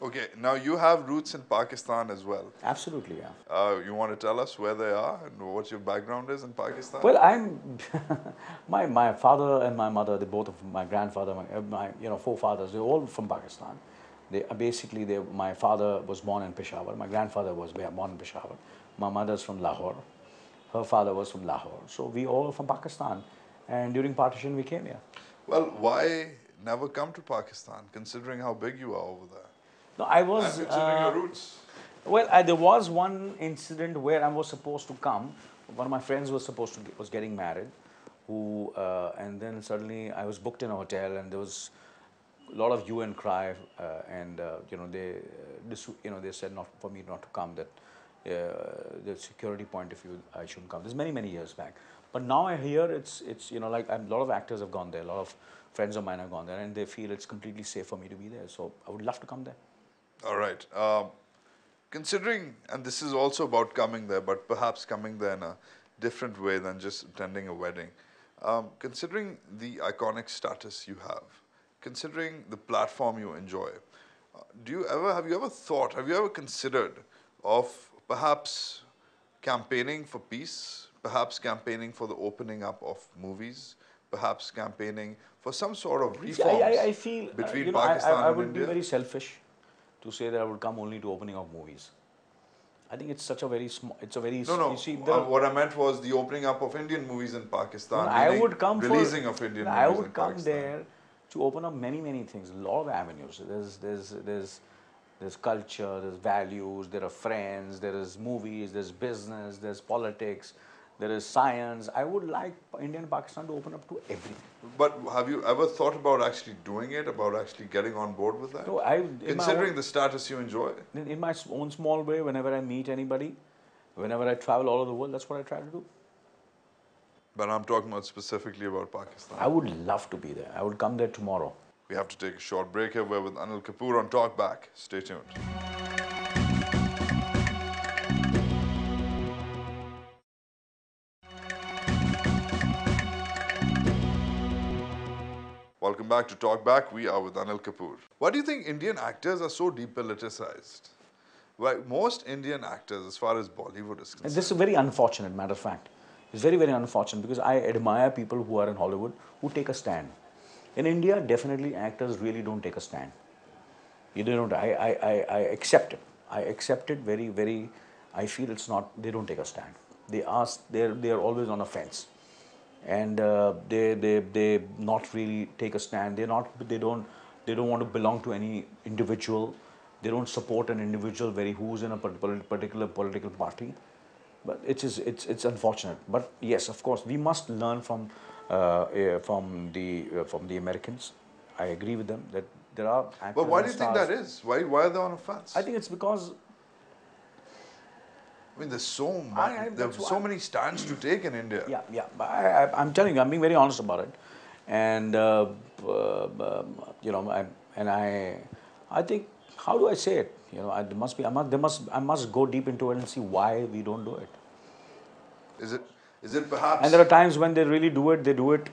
Okay, now you have roots in Pakistan as well. Absolutely, yeah. Uh, you want to tell us where they are and what your background is in Pakistan? Well, I'm my my father and my mother. They both of my grandfather, my, uh, my you know forefathers. They're all from Pakistan. They uh, basically they, my father was born in Peshawar. My grandfather was born in Peshawar. My mother's from Lahore. Her father was from Lahore. So we all from Pakistan. And during partition, we came here. Well, why never come to Pakistan, considering how big you are over there? No, I was. Uh, roots. Well, uh, there was one incident where I was supposed to come. One of my friends was supposed to get, was getting married, who uh, and then suddenly I was booked in a hotel and there was a lot of hue and cry, uh, and uh, you know they uh, this, you know they said not for me not to come that uh, the security point of view I shouldn't come. This is many many years back, but now I hear it's it's you know like a lot of actors have gone there, a lot of friends of mine have gone there, and they feel it's completely safe for me to be there. So I would love to come there. All right. Um, considering, and this is also about coming there, but perhaps coming there in a different way than just attending a wedding. Um, considering the iconic status you have, considering the platform you enjoy, uh, do you ever have you ever thought, have you ever considered of perhaps campaigning for peace, perhaps campaigning for the opening up of movies, perhaps campaigning for some sort of See, reforms I, I, I feel uh, between you know, I, Pakistan I, I and would India? be very selfish to say that I would come only to opening of movies. I think it's such a very small. It's a very No, no. You see, uh, what I meant was the opening up of Indian movies in Pakistan. No, I would come for- releasing of Indian I movies would in come Pakistan. there to open up many many things. A lot of avenues. There's there's there's there's culture. There's values. There are friends. There is movies. There's business. There's politics. There is science. I would like India and Pakistan to open up to everything. But have you ever thought about actually doing it? About actually getting on board with that? So I, Considering own- the status you enjoy. in, in my own small way, whenever I meet anybody, whenever I travel all over the world, that's what I try to do. But I'm talking about specifically about Pakistan. I would love to be there. I would come there tomorrow. We have to take a short break here. We're with Anil Kapoor on Talk Back. Stay tuned. Welcome back to Talk Back. We are with Anil Kapoor. Why do you think Indian actors are so depoliticized? Why most Indian actors, as far as Bollywood is concerned, this is a very unfortunate matter of fact. It's very, very unfortunate because I admire people who are in Hollywood who take a stand. In India, definitely actors really don't take a stand. You don't. I, I, I, I accept it. I accept it very, very. I feel it's not. They don't take a stand. They ask. They're they're always on a fence, and uh, they they they not really take a stand. They're not. They don't. They don't want to belong to any individual. They don't support an individual very who's in a particular particular political party. But it is it's it's unfortunate. But yes, of course, we must learn from uh, from the uh, from the Americans. I agree with them that there are. But why do you think that is? Why why are they on a fence? I think it's because I mean, there's so much. I- There are so many stands to take in India. yeah yeah. But I, I, I'm telling you, I'm being very honest about it, and uh, uh, um, you know, I, and I I think how do I say it? You know, I, there must be I must there must I must go deep into it and see why we don't do it. Is it is it perhaps And there are times when they really do it, they do it,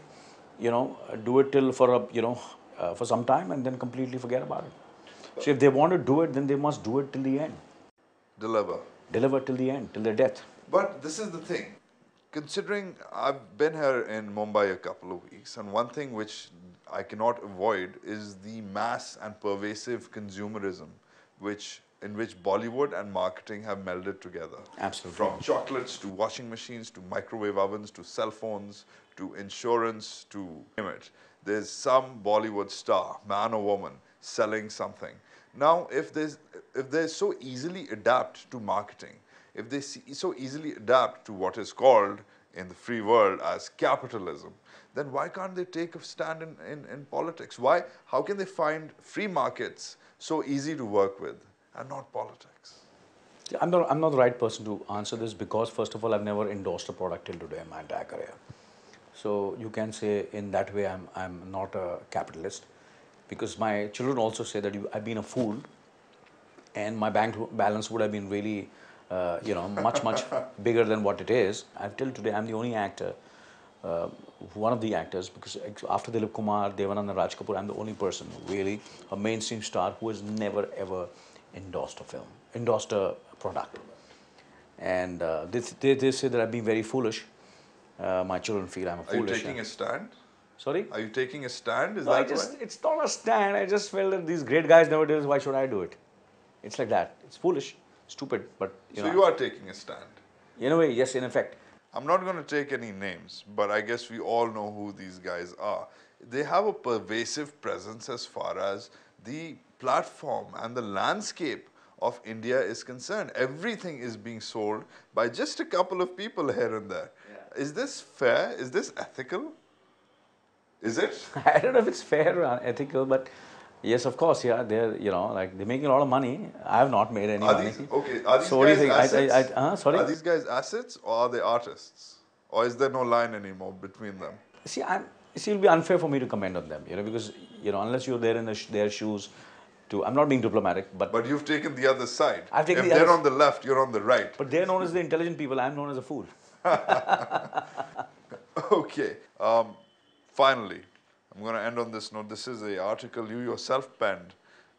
you know, do it till for a, you know, uh, for some time and then completely forget about it. So if they want to do it, then they must do it till the end. deliver? Deliver till the end, till their death. But this is the thing. Considering I've been here in Mumbai a couple of weeks, and one thing which I cannot avoid is the mass and pervasive consumerism, which in which Bollywood and marketing have melded together. Absolutely. From chocolates to washing machines to microwave ovens to cell phones to insurance to name it. There's some Bollywood star, man or woman, selling something. Now, if there's if they so easily adapt to marketing, if they so easily adapt to what is called in the free world as capitalism, then why can't they take a stand in, in, in politics? Why? How can they find free markets so easy to work with and not politics? I'm not, I'm not the right person to answer this because, first of all, I've never endorsed a product till today in my entire career. So you can say in that way I'm, I'm not a capitalist because my children also say that you, I've been a fool and my bank balance would have been really, uh, you know, much, much bigger than what it is. Till today, I'm the only actor uh, one of the actors, because after Dilip Kumar, Dev Anand and Raj Kapoor, I'm the only person really, a mainstream star who has never ever endorsed a film, endorsed a product. And uh, they, they, they say that I've been very foolish. Uh, my children feel I'm a Are you foolish. taking a stand? Sorry? Are you taking a stand? Is No, I that just, why? it's not a stand. I just felt that these great guys never did this. Why should I do it? It's like that. It's foolish, stupid, but you So know. you are taking a stand. in a way, yes, in effect. I'm not going to take any names, but I guess we all know who these guys are. They have a pervasive presence as far as the platform and the landscape of India is concerned. Everything is being sold by just a couple of people here and there. Is this fair? Is this ethical? Is it? I don't know if it's fair or ethical, but yes, of course, yeah, they're you know like they're making a lot of money. I have not made any Are money. these okay? Are these So what do you guys think? I- I- I- uh, sorry? Are these guys assets or are they artists? Or is there no line anymore between them? See, I'm, see, it'll be unfair for me to comment on them, you know, because you know unless you're there in the sh- their shoes, to I'm not being diplomatic, but But you've taken the other side. I've taken if the they're on the left, you're on the right. but they're known as the intelligent people. I'm known as a fool. Okay. Um, finally, I'm going to end on this note. This is an article you yourself penned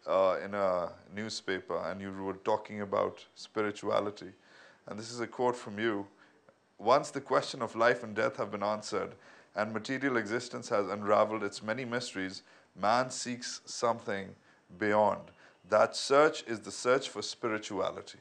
uh, in a newspaper, and you were talking about spirituality. And this is a quote from you. Once the question of life and death have been answered, and material existence has unraveled its many mysteries, man seeks something beyond. That search is the search for spirituality.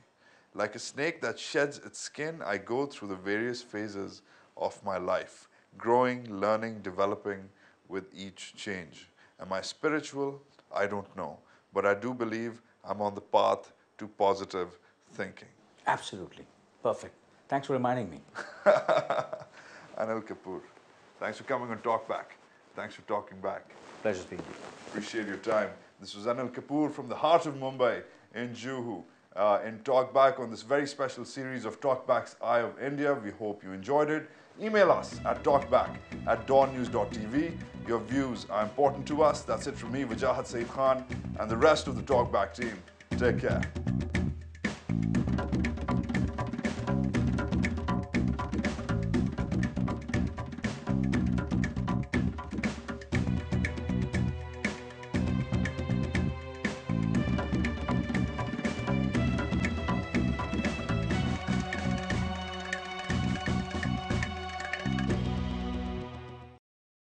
Like a snake that sheds its skin, I go through the various phases of my life, growing, learning, developing with each change. Am I spiritual? I don't know. But I do believe I'm on the path to positive thinking. Absolutely perfect. Thanks for reminding me. Anil Kapoor, thanks for coming on Talk Back. Thanks for talking back. Pleasure speaking to you. Appreciate your time. This was Anil Kapoor from the heart of Mumbai in Juhu. Uh, in Talkback on this very special series of Talkback's Eye of India. We hope you enjoyed it. Email us at talkback at dawnnews.tv. Your views are important to us. That's it from me, Wajahat Saeed Khan, and the rest of the Talkback team. Take care.